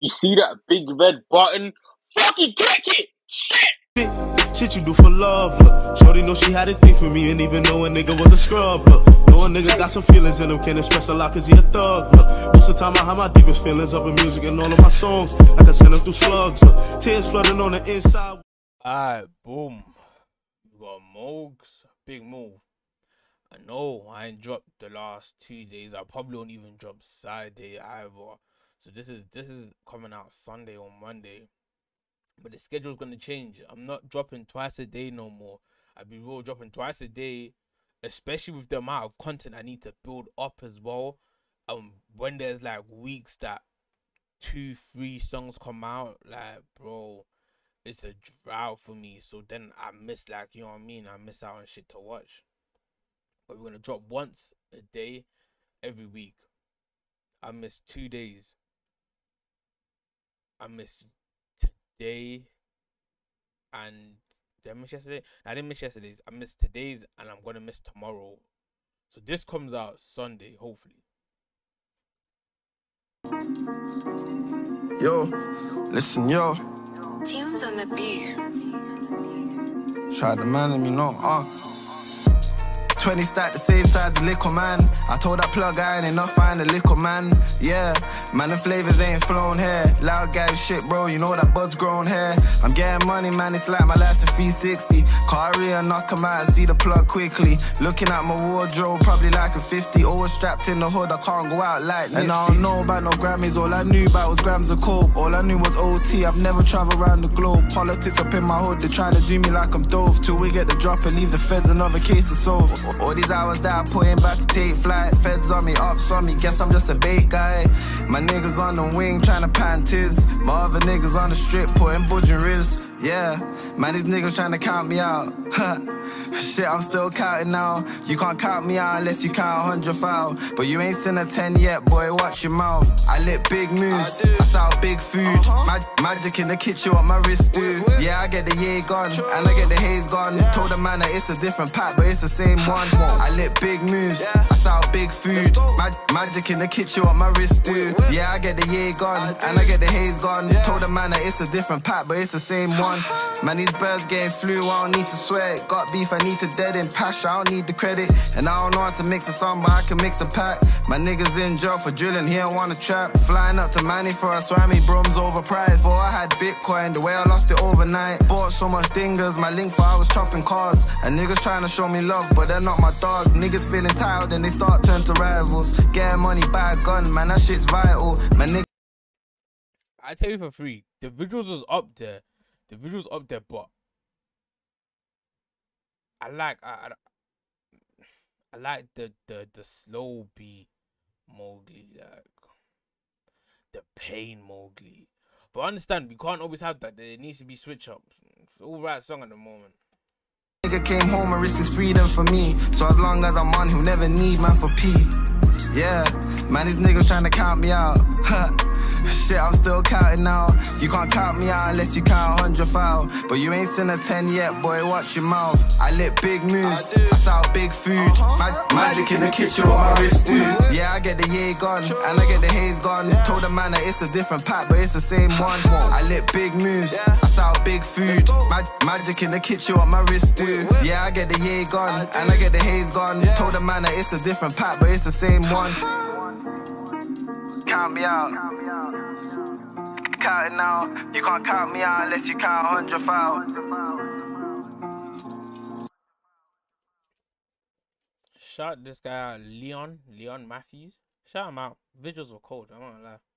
You see that big red button? Fucking click it! Shit! Shit you do for love, look. Shorty know she had a thing for me, and even though a nigga was a scrub, look. Know a nigga got some feelings in him, can't express a lot cause he a thug, look. Most of the time I hide my deepest feelings up in music and all of my songs. I can send them through slugs, look. Tears flooding on the inside. Alright, boom. You got Mowgs, big move. I know I ain't dropped the last two days. I probably won't even drop Saturday either. So this is this is coming out Sunday or Monday. But the schedule's gonna change. I'm not dropping twice a day no more. I'll be real dropping twice a day, especially with the amount of content I need to build up as well. Um when there's like weeks that two, three songs come out, like bro, it's a drought for me. So then I miss like you know what I mean. I miss out on shit to watch. But we're gonna drop once a day, every week. I missed two days. I missed today, and did I miss yesterday? I didn't miss yesterday's. I missed today's, and I'm gonna miss tomorrow. So this comes out Sunday, hopefully. Yo, listen, yo. Fumes on the beat. Try to man me, no, uh. 20 stack the same size as liquor man. I told that plug I ain't enough, find a liquor man. Yeah, man, the flavors ain't flown here. Loud guy shit, bro, you know that bud's grown hair. I'm getting money, man, it's like my last a 360. Career, knock him out, see the plug quickly. Looking at my wardrobe, probably like a 50. Always strapped in the hood, I can't go out like Nipsey. And I don't know about no Grammys, all I knew about was grams of coke. All I knew was OT, I've never traveled around the globe. Politics up in my hood, they're trying to do me like I'm dove. Till we get the drop and leave the feds another case of All these hours that I put in back to take flight. Feds on me, ups on me, guess I'm just a bait guy. My niggas on the wing trying to panties. My other niggas on the strip putting budging riz. Yeah, man, these niggas trying to count me out. Shit, I'm still counting now. You can't count me out unless you count 100 foul. But you ain't seen a 10 yet, boy, watch your mouth. I lit big moves, I sell big food. Mag- magic in the kitchen, what my wrist do. Yeah, I get the yay gone, and I get the haze gone. Told the man that it's a different pack, but it's the same one. I lit big moves, I sell big food. Mag- magic in the kitchen, what my wrist do. Yeah, I get the yay gone, and I get the haze gone. Told the man that it's a different pack, but it's the same one. Man, these birds getting flu, I don't need to sweat. Got beef, I need to dead in passion, I don't need the credit. And I don't know how to mix a song, but I can mix a pack. My niggas in jail for drilling, he don't wanna trap. Flying up to Manny for a swammy, brooms overpriced. Before I had Bitcoin, the way I lost it overnight. Bought so much dingers, my link for I was chopping cars. And niggas trying to show me love, but they're not my dogs. Niggas feeling tired, and they start turn to rivals. Getting money, buy a gun, man, that shit's vital. My niggas I tell you for free, the visuals was up there. The visuals up there, but I like I, I, like the the the slow beat Mowgli, like the pain Mowgli. But understand, we can't always have that. There needs to be switch ups. It's all right song at the moment. Nigga came home and risked his freedom for me. So as long as I'm on, he'll never need man for P. Yeah, man, these niggas trying to count me out. Shit, I'm still counting now. You can't count me out unless you count 100 foul. But you ain't seen a 10 yet, boy, watch your mouth. I lit big moves, I sell big food. Mag- magic in the kitchen, what my wrist do. Yeah, I get the yay gone, and I get the haze gone. Told the man that it's a different pack, but it's the same one. I lit big moves, I sell big food. Mag- magic in the kitchen, what my wrist do. Yeah, I get the yay gone, and I get the haze gone. Told the man that it's a different pack, but it's the same one. Count me out. Counting now. You can't count me out unless you count 100 foul. Shout this guy out, Leon, Leon Matthews. Shout him out. Visuals were cold, I'm not gonna lie.